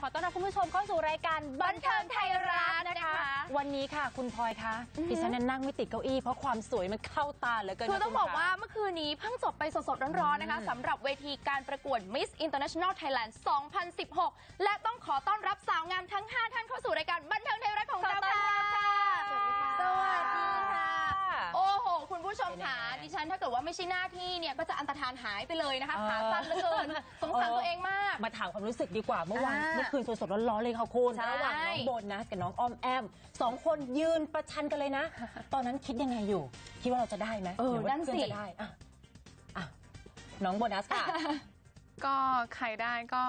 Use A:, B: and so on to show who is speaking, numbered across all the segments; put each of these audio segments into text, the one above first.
A: ขอต้อนรับคุณผู้ชมเข้าสู่รายการบันเทิงไทยรัฐนะคะ วันนี้ค่ะคุณพลอยคะดิฉันนั่งไม่ติดเก้าอี้เพราะความสวยมันเข้าตาเหลือเกิน
B: คือต้อง
A: ณ
B: บอก
A: คะ
B: ว่าเมื่อคืนนี้เพิ่งจบไปสดๆร้อนๆนะคะ
A: อืม
B: สำหรับเวทีการประกวด Miss International Thailand 2016 และต้องขอต้อนรับสาว กิ
A: ด
B: ว่าไม่ใช่หน้าที่เนี่ยก็จะอันตรธานหายไปเลยนะคะ
A: เออ
B: ขาสั้นเหลือเกินสงสารตัวเองมาก
A: มาถามความรู้สึกดีกว่าเมื่อวาน
B: อ่า
A: เมื่อคืนสดๆร้อนๆเลยค่ะคุณ
B: ใช่
A: ระหว่างน้องโบนัสกับน้องอ้อมแอมสองคนยืนประชันกันเลยนะ ตอนนั้นคิดยังไงอยู่ คิดว่าเราจะได้ไหม
B: เออ
A: หรือว่า
B: นั่น
A: เพื่อน
B: สิ
A: จะได้อะอะน้องโบนัสค่ะ
C: ก็ใครได้ก็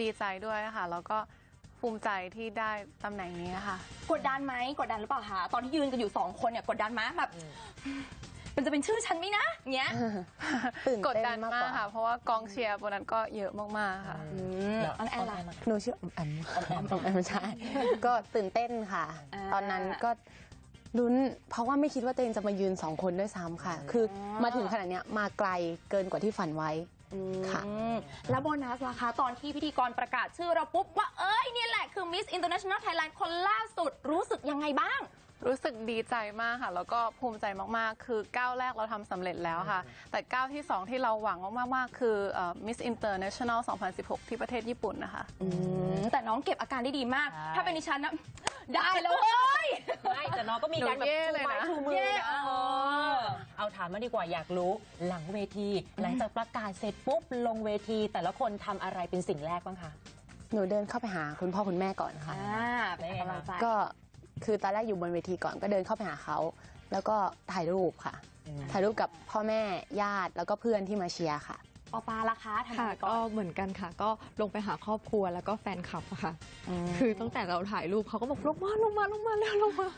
C: ดีใจด้วยค่ะแล้วก็ภูมิใจที่ได้ตำแหน่งนี้ค่ะ
B: กดดันไหมกดดันหรือเปล่าคะตอนที่ยืนกันอยู่สองคนเนี่ยกดดันไหมแบบ มันจะเป็นชื่อฉันไหมนะเงี้ย
D: ตื่นเต้นก
C: ดดัน
D: มาก
C: มาก
D: กว่า
C: ค่ะ เพราะว่ากองเชียร์บนนั้นก็เยอะมากๆค่ะ
B: อืมออนแอร์ล่ะ
D: หนูชื่อออมแอมออมแอมออมแอมใช่ ก็ตื่นเต้นค่ะ
B: อ่า
D: ตอนนั้นก็ลุ้น เพราะว่าไม่คิดว่าตัวเองจะมายืนสองคนด้วยซ้ำค่ะ คือมาถึงขนาดเนี้ยมาไกลเกินกว่าที่ฝันไว้ ค่ะ
B: อืมแล้วโบนัสล่ะคะตอนที่พิธีกรประกาศชื่อเราปุ๊บว่าเอ้ยเนี่ยแหละคือ Miss International Thailand คนล่าสุดรู้สึกยังไงบ้าง
C: รู้สึกดีใจมากค่ะ แล้วก็ภูมิใจมากๆ คือก้าวแรกเราทำสำเร็จแล้วค่ะ แต่ก้าวที่ 2 ที่เราหวังมากๆ คือเอ่อ Miss International 2016 ที่ประเทศญี่ปุ่นนะคะ
B: อืมแต่น้องเก็บอาการได้ดีมาก
A: ใช่
B: ถ้าเป็นดิฉันนะ ได้แล้วเว้ย
A: ไม่แต่น้องก็มีการแบบ
C: หนูเย่
A: ชู
C: เลย
A: ไม้
C: นะ
A: ชูมือ
B: เย่
A: นะเออ เอาถามมาดีกว่าอยากรู้หลังเวที หลังจากประกาศเสร็จปุ๊บลงเวที แต่ละคนทำอะไรเป็นสิ่งแรกบ้างคะ
D: หนูเดินเข้าไปหาคุณพ่อคุณแม่ก่อนค่ะ
B: อ่าเป็นกำลังใจ
D: ก็ คือตอนแรกอยู่บนเวทีก่อนก็เดินเข้าไปหาเขา แล้วก็ถ่ายรูปค่ะ
A: อืม
D: ถ่ายรูปกับพ่อแม่ญาติแล้วก็เพื่อนที่มาเชียร์ค่ะ
B: ปอปาล่ะคะทำ
E: ค่ะ
B: อะไรก่
E: ก็
B: อน
E: เหมือนกันค่ะ ก็ลงไปหาครอบครัวแล้วก็แฟนคลับอะค่ะ
B: ม
E: คือตั้งแต่เราถ่ายรูปเขาก็บอกลงมาลงมาลงมาแล้วลงมา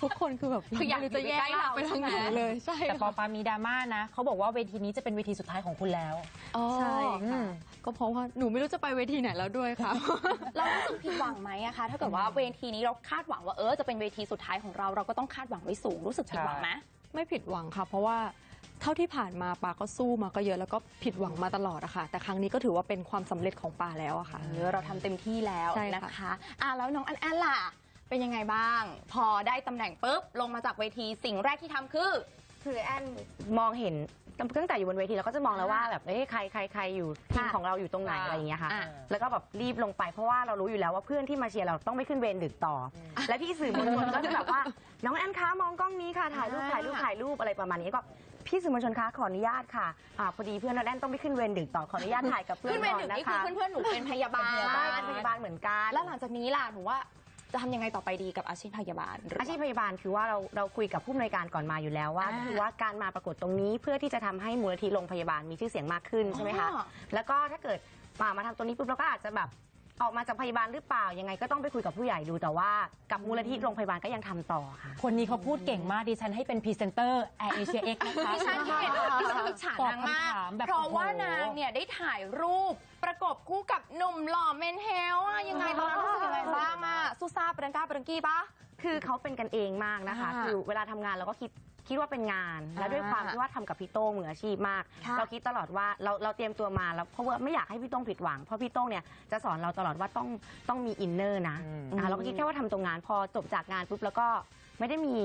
E: ทุกคนคือแบบ
B: คืออยาก
E: ไม่รู้จะแยก
B: อยู่ใกล้ๆเรา
E: ไปทางไหน
B: ใช่ไหม
E: เลยใช่
A: แต่ปอ
E: ค่ะ
A: ปามีดราม่านะ เขาบอกว่าเวทีนี้จะเป็นเวทีสุดท้ายของคุณแล้ว
B: อ๋อ
E: ใช่
A: อื
E: ค่ะ
A: ม
E: ก็เพราะว่าหนูไม่รู้จะไปเวทีไหนแล้วด้วยค่ะ
B: เรารู้สึกผิดหวังไหมอะคะถ้าเกิดว่าเวทีนี้เราคาดหวังว่าเออจะเป็นเวทีสุดท้ายของเราเราก็ต้องคาดหวังไว้สูงรู้สึกผิดหวังไหม
E: ไม่ผิดหวังค่ะ เพราะว่า เท่าที่ผ่านมาปาก็สู้มาก็เยอะแล้วก็ผิดหวังมาตลอดอะค่ะ แต่ครั้งนี้ก็ถือว่าเป็นความสำเร็จของปาแล้วอะค่ะ
B: เออเราทำเต็มที่แล้ว
E: ใช่ค่ะ
B: นะคะอะแล้วน้องอันแอนล่ะ เป็นยังไงบ้าง พอได้ตำแหน่งปุ๊บ ลงมาจากเวทีสิ่งแรกที่ทำคือ
F: คือแอนมองเห็นตั้งแต่อยู่บนเวทีเราก็จะมองแล้วว่าแบบเอ้ยใครใครใครอยู่ทีม
B: ค่ะ
F: ของเราอยู่ตรงไหน
A: ค่ะ
F: อะไรอย่างเงี้ยค่ะ
B: อะ
F: แล้วก็แบบรีบลงไปเพราะว่าเรารู้อยู่แล้วว่าเพื่อนที่มาเชียร์เราต้องไม่ขึ้นเวรดึกต่ออและพี่สื่อมวลชนก็จะแบบว่า น้องแอนคะมองกล้องนี้ค่ะถ่ายรูปถ่ายรูปถ่ายรูปอะไรประมาณนี้ก็ พี่สื่อมวลชนคะขออนุญาตค่ะอ่าพอดีเพื่อนน้องแอนต้องไปขึ้นเวรดึกต่อขออนุญาตถ่ายกับเพื่อน
B: ขึ้นเวร
F: ก่อ
B: หนึ่
F: น
B: ง
F: นะ
B: นี่คือ
F: คะ
B: เพื่อนๆหนูเป็นพยาบาล
F: ใช่เป็นพยาบาลเหมือนกัน
B: แล้วหลังจากนี้ล่ะหนูว่าจะทำยังไงต่อไปดีกับอาชีพพยาบาลหรื
F: อาชีพพยาบาลคือว่าเราเราคุยกับผู้อำนวยการก่อนมาอยู่แล้วว่า
B: อ่า
F: คือว่าการมาประกวดตรงนี้เพื่อที่จะทำให้มูลนิธิโรงพยาบาลมีชื่อเสียงมากขึ้นใช่ไหมคะ
B: อ๋อ
F: แล้วก็ถ้าเกิดมามาทำตรงนี้ปุ๊บเราก็อาจจะแบบ ออกมาจากพยาบาลหรือเปล่ายังไงก็ต้องไปคุยกับผู้ใหญ่ดูแต่ว่ากับมูลนิธิโรงพยาบาลก็ยังทำต่อค่ะ
A: คนนี้เขาพูดเก่งมากดิฉันให้เป็นพรีเซนเตอร์ AirAsia X นะคะ
B: ดิฉันเห็นดิฉันอิจฉานางมาก
A: ตอบคำถามแบบ
B: เพราะว่า
A: โอ้โห
B: นางเนี่ยได้ถ่ายรูปประกบคู่กับหนุ่มหล่อเมนเฮลอะยังไงตอนนั้นรู้สึกยังไงบ้างอะซูซาเปรังกาเปรังกี้ปะ
F: คือเขาเป็นกันเองมากนะคะ
B: อ่า
F: คือเวลาทำงานเราก็คิดคิดว่าเป็นงาน แล้วด้วยความที่ว่าทำกับพี่โต้งมืออาชีพมาก
B: ค่ะ
F: เราคิดตลอดว่าเราเราเตรียมตัวมาแล้วเพราะว่าไม่อยากให้พี่โต้งผิดหวัง เพราะพี่โต้งเนี่ยจะสอนเราตลอดว่าต้องต้องมี inner นะ
A: อืม
F: นะคะเราก็คิดแค่ว่าทำตรงงานพอจบจากงานปุ๊บแล้วก็ ไม่ได้มี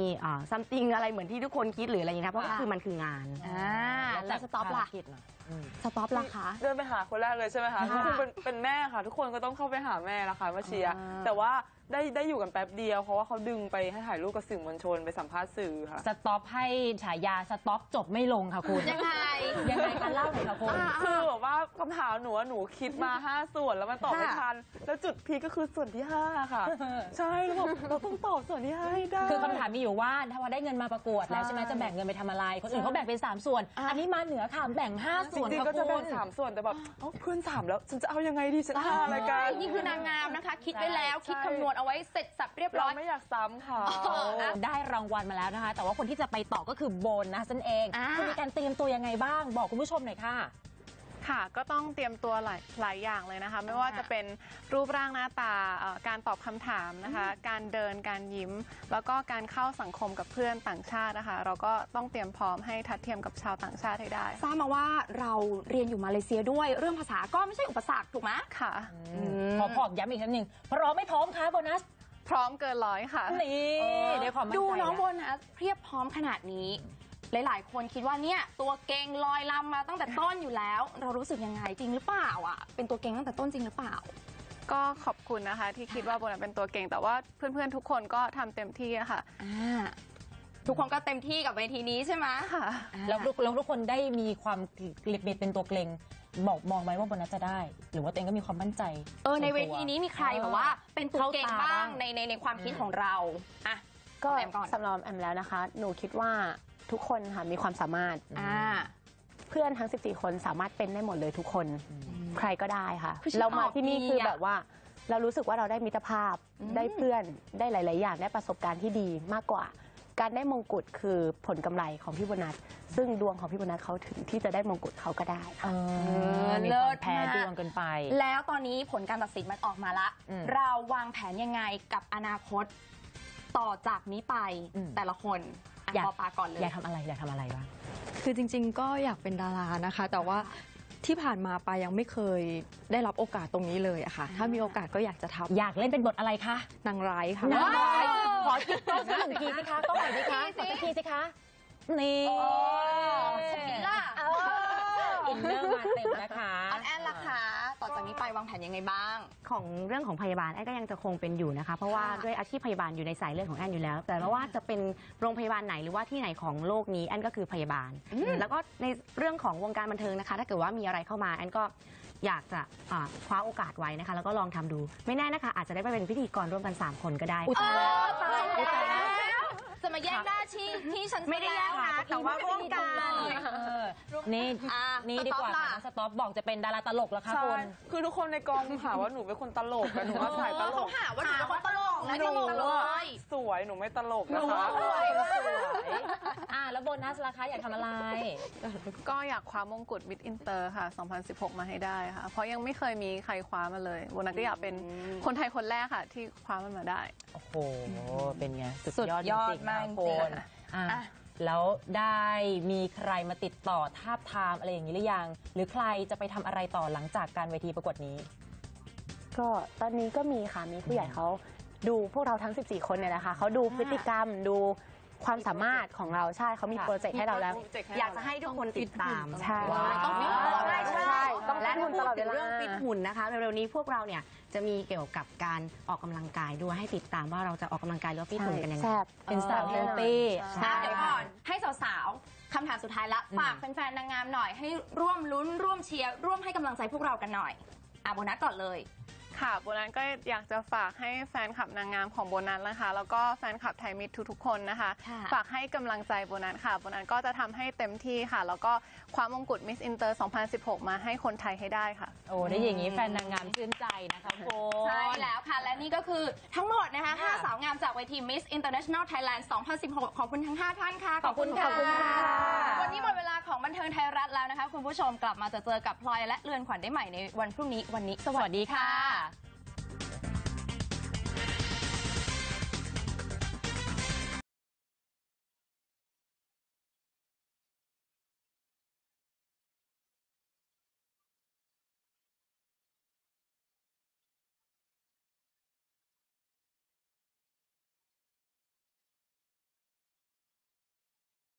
F: something อะไรเหมือนที่ทุกคนคิดหรืออะไรอย่างเงี้ยนะเพราะว่าคือมันคืองาน
B: อ่าแล้วสต็อปล่ะ
A: ภารกิจเหรออืม
B: สต็อปล่ะคะ
G: เดินไปหาคนแรกเลยใช่ไหมคะ
B: ค่ะ
G: คือเป็นเป็นแม่ค่ะ ทุกคนก็ต้องเข้าไปหาแม่ละค่ะมาเชียร์
B: อ่า
G: แต่ว่าได้ได้อยู่กันแป๊บเดียวเพราะว่าเขาดึงไปให้ถ่ายรูปกับสื่อมวลชนไปสัมภาษณ์สื่อค่ะ
A: สต็อปให้ฉายาสต็อปจบไม่ลงค่ะคุณ
B: ยังไง
A: ยังไงคะเล่าหน่อยค่ะคุณ
G: คือแบบว่าคำถามหนูอะหนูคิดมา 5 ส่วนแล้วมันตอบไม่ทัน แล้วจุด peak ก็คือส่วนที่ 5 ค่ะ ใช่แล้วแบบเราต้องตอบส่วนที่5ให้ได้
A: คือคำถามมีอยู่ว่าถ้าว่าได้เงินมาประกวดแล้วใช่ไหม
G: ใช่
A: จะแบ่งเงินไปทำอะไร คนอื่นเขาแบ่งเป็น 3 ส่วน อันนี้มาเหนือค่ะแบ่ง 5
G: จ
A: ส่วน
G: ริง
A: ค่ะ
G: ๆก็จะ
A: คุ
G: แบ่ง
A: ณ
G: สามส่วนแต่แบบเอ้าเพื่อนสามแล้วฉันจะเอายังไงดีฉันห้าอะไรกัน
B: นี่คือนางงามนะคะ คิดไว้แล้ว
G: ใช่
B: คิดคำนวณเอาไว้เสร็จสับเรียบร้
G: เรา
B: อย
G: ไม่อยากซ้ำค่ะ
A: ได้รางวัลมาแล้วนะคะ แต่ว่าคนที่จะไปต่อก็คือโบนนะนั่นเอง
B: อ่า
A: คุณมีการเตรียมตัวยังไงบ้างบอกคุณผู้ชมหน่อยค่ะ
C: ค่ะก็ต้องเตรียมตัวหลายหลายอย่างเลยนะคะ ไม่ว่าจะเป็นรูปร่างหน้าตาเอ่อการตอบคำถามนะคะ การเดินการยิ้ม แล้วก็การเข้าสังคมกับเพื่อนต่างชาตินะคะ เราก็ต้องเตรียมพร้อมให้ทัดเทียมกับชาวต่างชาติให้ได้
B: ทราบมาว่าเราเรียนอยู่มาเลเซียด้วย เรื่องภาษาก็ไม่ใช่อุปสรรคถูกไหม
C: ค่ะ
A: ขอขอบย้ำอีกครั้งหนึ่งพร้อมไม่พร้อมคะโบนัส
C: พร้อมเกินร้อยค่ะ
A: นี่เดี๋ยวขอมั่นใจ
B: ดูน้อง
A: แล้ว
B: โบนัสเพียบพร้อมขนาดนี้ หลายๆคนคิดว่าเนี่ยตัวเก่งลอยลำมาตั้งแต่ต้นอยู่แล้ว เรารู้สึกยังไงจริงหรือเปล่าอะเป็นตัวเก่งตั้งแต่ต้นจริงหรือเปล่า
C: ก็ขอบคุณนะคะ ที่คิดว่าโบนัสเป็นตัวเก่งแต่ว่าเพื่อนๆทุกคนก็ทำเต็มที่อะค่ะ
B: อ่าทุกคนก็เต็มที่กับเวทีนี้ใช่ไหม
C: ค่ะ
A: แล้วทุกแล้วทุกคนได้มีความเล็บเป็นตัวเกรงบอกมองไหมว่าโบนัสจะได้ หรือว่าตัวเองก็มีความมั่นใจ
B: เออในเวทีนี้มีใครแบบว่า เป็นตัวเก่ง
A: เข้าตา
B: บ้า
A: บ้างง
B: ในในในความคิดของเราอะ
D: ก็
B: แอมก่อน
D: สำหรับแอมแล้วนะคะ หนูคิดว่า ทุกคนค่ะมีความสามารถ
B: อ่า
D: เพื่อนทั้ง 14 คนสามารถเป็นได้หมดเลยทุกคน ใครก็ได้ค่ะ
B: คือฉัน
D: เรามา
B: ตอบ
D: ที่นี่
B: ดี
D: คือ
B: อะ
D: แบบว่า เรารู้สึกว่าเราได้มิตรภาพ
B: อืม
D: ได้เพื่อนได้หลาย ๆ อย่างได้ประสบการณ์ที่ดีมากกว่า การได้มงกุฎคือผลกำไรของพี่โบนัสซึ่งดวงของพี่โบนัสเขาถึงที่จะได้มงกุฎเขาก็ได้
A: เอ
D: ค่ะ
A: อมี
B: เลิ
A: ควา
B: ศ
A: มแพ้
B: มาก
A: ดวงเกินไป
B: แล้วตอนนี้ผลการตัดสินมันออกมาละ
A: อืม
B: เราวางแผนยังไงกับอนาคต ต่อจากนี้ไป
A: อืม
B: แต่ละคน อะ
A: อยาก
B: ปอปาก่อนเลย
A: อยากทำอะไรอยากทำอะไรบ้าง
E: คือจริงๆ ก็อยากเป็นดารานะคะ แต่ว่าที่ผ่านมาปายังไม่เคยได้รับโอกาสตรงนี้เลยอะค่ะ ถ้ามีโอกาสก็อยากจะทำ
A: อยากเล่นเป็นบทอะไรคะ
E: นางร้ายค่ะ
A: นางร้าย
B: ว้าว
A: ขอจิกกล้องสักหนึ่งทีสิคะกล้องไหนสิคะขอสักทีสิคะนี่
B: ใช่ไหมล่ะ
A: inner มาเต็มนะคะ
B: ออนแอนล่ะคะ ต่อจากนี้ไปวางแผนยังไงบ้าง
F: ของเรื่องของพยาบาลแอนก็ยังจะคงเป็นอยู่นะคะ เพราะว่า
B: ค่ะ
F: ด้วยอาชีพพยาบาลอยู่ในสายเลือดของแอนอยู่แล้ว แต่ไม่ว่าจะเป็นโรงพยาบาลไหนหรือว่าที่ไหนของโลกนี้แอนก็คือพยาบาล แล้วก็ในเรื่องของวงการบันเทิงนะคะ ถ้าเกิดว่ามีอะไรเข้ามาแอนก็อยากจะอ่าคว้าโอกาสไว้นะคะ แล้วก็ลองทำดู ไม่แน่นะคะ อาจจะได้ไปเป็นพิธีกรร่วมกัน 3 คนก็ได้
A: อุ๊ย
F: ค่ะ
B: ตายแล้ว จะมาแย่งหน้าที่ที่ฉัน
F: ไม่ได้แย่งนะแต่ว่าร่วมกัน
A: เออนี่
B: อะ
A: นี่ดีกว่า
B: สต็อปล่ะ
A: ค่ะสต็อปบอกจะเป็นดาราตลกแล้วคะ
G: ใช่
A: คุณ
G: คือทุกคนในกองหาว่าหนูเป็นคนตลกแต่หนูว่าสายตลก
B: เขาหาว่าหนูเป็นคนตลก นะ
G: หนู
B: ตลกเล
G: อะ
B: ย
G: สวยหนูไม่ตลกนะคะ
A: สวย อ่าแล้วโบนัสล่ะคะอยากทำอะไร
C: ก็อยากคว้ามงกุฎ Miss Inter ค่ะ 2016 มาให้ได้ค่ะ เพราะยังไม่เคยมีใครคว้ามาเลยโบนัสก็อยากเป็นคนไทยคนแรกค่ะ ที่คว้ามันมาได้
A: โอ้โห เป็นไง สุดยอดสุด
B: ยอด
A: จริงๆ
B: มาก
A: นะ
B: จริง
A: คุณอะ
B: อะ
A: แล้วได้มีใครมาติดต่อทาบทามอะไรอย่างนี้หรือยัง หรือใครจะไปทำอะไรต่อหลังจากการเวทีประกวดนี้
D: ก็ตอนนี้ก็มีค่ะมีผู้ใหญ่เขา ดูพวกเราทั้ง 14 คนเนี่ยแหละค่ะเขาดูพฤติกรรมดูความสามารถของเราใช่เขามี
A: ค่ะ
D: โปรเจกต์ให้เราแล้ว
F: อยากจะให้ทุกคนติดตาม
D: ใช่
A: ว้าว
B: ต้องฟิตหุ่น
F: ใช่ใช่
D: ใช่ต้อง
F: และ
D: ฟิตหุ่นตลอดเวลา
F: เรื่องฟิตหุ่นนะคะเร็วๆนี้พวกเราเนี่ยจะมีเกี่ยวกับการออกกำลังกายด้วยให้ติดตามว่าเราจะออกกำลังกายหรือว่าฟิตหุ่นกันยังไง
D: แซ่บ
A: เป็นสาว healthy
D: ใช่
B: อะเดี๋ยวก่อนให้สาวๆคำถามสุดท้ายละฝากแฟนๆนางงามหน่อยให้ร่วมลุ้นร่วมเชียร์ร่วมให้กำลังใจพวกเรากันหน่อยอะโบนัสก่อนเลย
C: ค่ะโบนัสก็อยากจะฝากให้แฟนคลับนางงามของโบนัสนะคะ แล้วก็แฟนคลับไทยมิตรทุกๆคนนะคะ
B: ค่ะ
C: ฝากให้กำลังใจโบนัสค่ะโบนัสก็จะทำให้เต็มที่ค่ะ แล้วก็คว้ามงกุฎ Miss Inter 2016 มาให้คนไทยให้ได้ค่ะ
A: โอ้ได้อย่างนี้แฟนนางงามชื่นใจนะคะคุณ
B: ใช่แล้วค่ะ และนี่ก็คือทั้งหมดนะคะ5สาวงามจากเวที Miss International Thailand 2016 ขอบคุณทั้ง 5 ท่านค่ะ
A: ขอบคุณค่ะ
B: วันนี้หมดเวลาของบันเทิงไทยรัฐแล้วนะคะ คุณผู้ชมกลับมาจะเจอกับพลอยและเรือนขวัญได้ใหม่ในวันพรุ่งนี้วันนี้ สวัสดีค่ะ